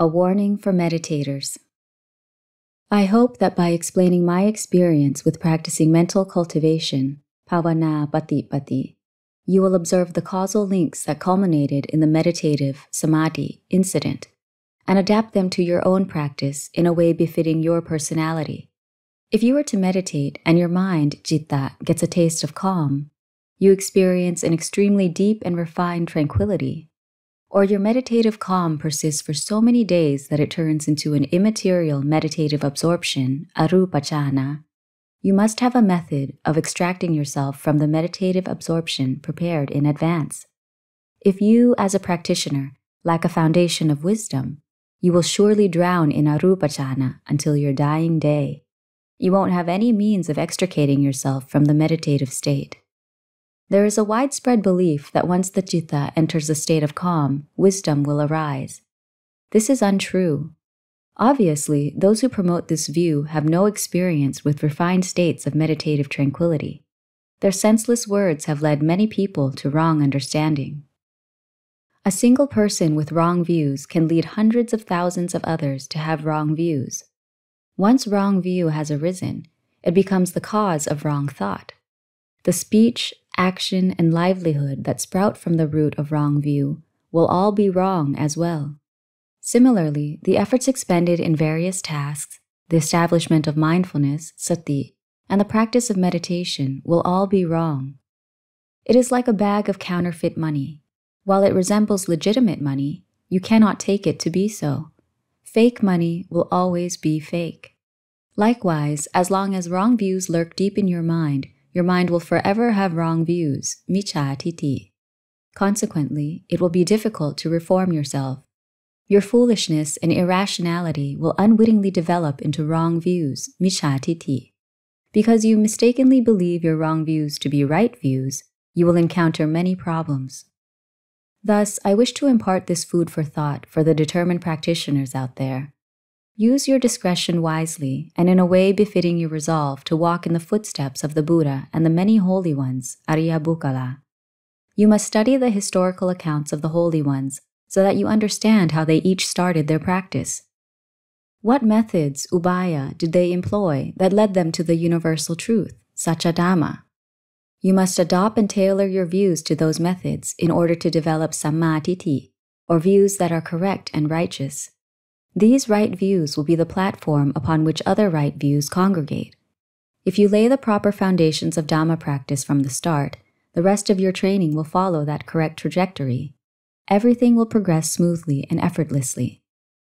A warning for meditators. I hope that by explaining my experience with practicing mental cultivation, Pavana Pati, you will observe the causal links that culminated in the meditative samadhi incident and adapt them to your own practice in a way befitting your personality. If you were to meditate and your mind, citta, gets a taste of calm, you experience an extremely deep and refined tranquility or your meditative calm persists for so many days that it turns into an immaterial meditative absorption, arupa arupachana, you must have a method of extracting yourself from the meditative absorption prepared in advance. If you, as a practitioner, lack a foundation of wisdom, you will surely drown in arupa arupachana until your dying day. You won't have any means of extricating yourself from the meditative state. There is a widespread belief that once the citta enters a state of calm, wisdom will arise. This is untrue. Obviously, those who promote this view have no experience with refined states of meditative tranquility. Their senseless words have led many people to wrong understanding. A single person with wrong views can lead hundreds of thousands of others to have wrong views. Once wrong view has arisen, it becomes the cause of wrong thought. The speech, action, and livelihood that sprout from the root of wrong view will all be wrong as well. Similarly, the efforts expended in various tasks, the establishment of mindfulness, sati, and the practice of meditation will all be wrong. It is like a bag of counterfeit money. While it resembles legitimate money, you cannot take it to be so. Fake money will always be fake. Likewise, as long as wrong views lurk deep in your mind, your mind will forever have wrong views, micha titi. Consequently, it will be difficult to reform yourself. Your foolishness and irrationality will unwittingly develop into wrong views, micha titi. Because you mistakenly believe your wrong views to be right views, you will encounter many problems. Thus, I wish to impart this food for thought for the determined practitioners out there. Use your discretion wisely and in a way befitting your resolve to walk in the footsteps of the Buddha and the many holy ones, Ariya Puggala. You must study the historical accounts of the holy ones so that you understand how they each started their practice. What methods, ubaya, did they employ that led them to the universal truth, Satchadhamma? You must adopt and tailor your views to those methods in order to develop sammatiti, or views that are correct and righteous. These right views will be the platform upon which other right views congregate. If you lay the proper foundations of Dhamma practice from the start, the rest of your training will follow that correct trajectory. Everything will progress smoothly and effortlessly.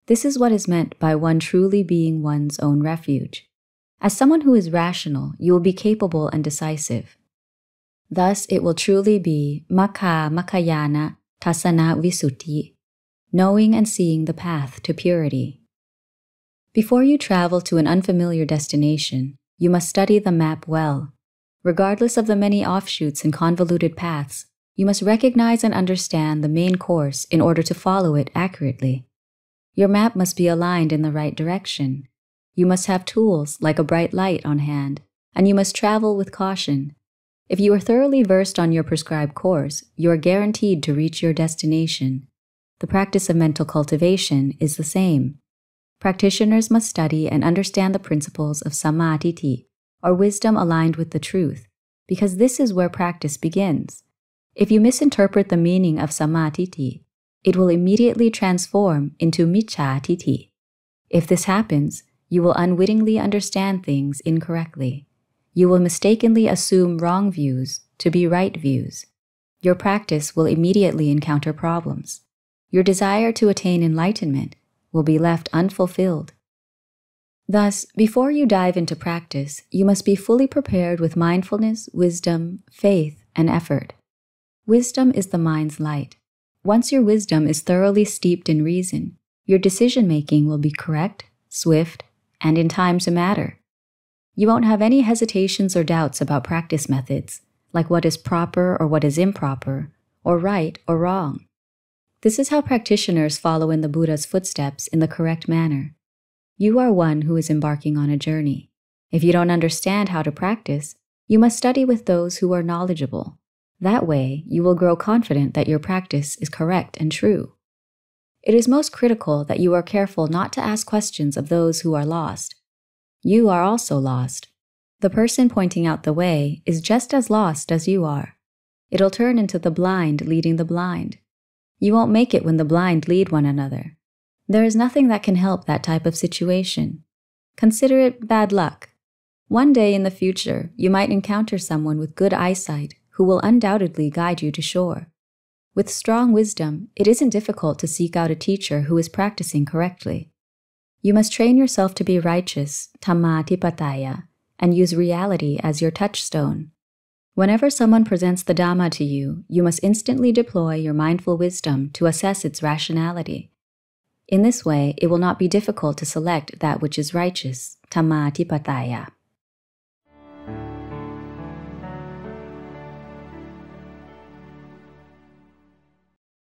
This is what is meant by one truly being one's own refuge. As someone who is rational, you will be capable and decisive. Thus, it will truly be Magga Mahayana Tassana Visuddhi knowing and seeing the path to purity. Before you travel to an unfamiliar destination, you must study the map well. Regardless of the many offshoots and convoluted paths, you must recognize and understand the main course in order to follow it accurately. Your map must be aligned in the right direction. You must have tools like a bright light on hand, and you must travel with caution. If you are thoroughly versed on your prescribed course, you are guaranteed to reach your destination. The practice of mental cultivation is the same. Practitioners must study and understand the principles of samadhi, or wisdom aligned with the truth, because this is where practice begins. If you misinterpret the meaning of samadhi, it will immediately transform into micha If this happens, you will unwittingly understand things incorrectly. You will mistakenly assume wrong views to be right views. Your practice will immediately encounter problems your desire to attain enlightenment will be left unfulfilled. Thus, before you dive into practice, you must be fully prepared with mindfulness, wisdom, faith, and effort. Wisdom is the mind's light. Once your wisdom is thoroughly steeped in reason, your decision making will be correct, swift, and in time to matter. You won't have any hesitations or doubts about practice methods, like what is proper or what is improper, or right or wrong. This is how practitioners follow in the Buddha's footsteps in the correct manner. You are one who is embarking on a journey. If you don't understand how to practice, you must study with those who are knowledgeable. That way, you will grow confident that your practice is correct and true. It is most critical that you are careful not to ask questions of those who are lost. You are also lost. The person pointing out the way is just as lost as you are. It'll turn into the blind leading the blind. You won't make it when the blind lead one another. There is nothing that can help that type of situation. Consider it bad luck. One day in the future, you might encounter someone with good eyesight who will undoubtedly guide you to shore. With strong wisdom, it isn't difficult to seek out a teacher who is practicing correctly. You must train yourself to be righteous, Dhammādhipateyya, and use reality as your touchstone. Whenever someone presents the Dhamma to you, you must instantly deploy your mindful wisdom to assess its rationality. In this way, it will not be difficult to select that which is righteous, Dhammādhipateyya.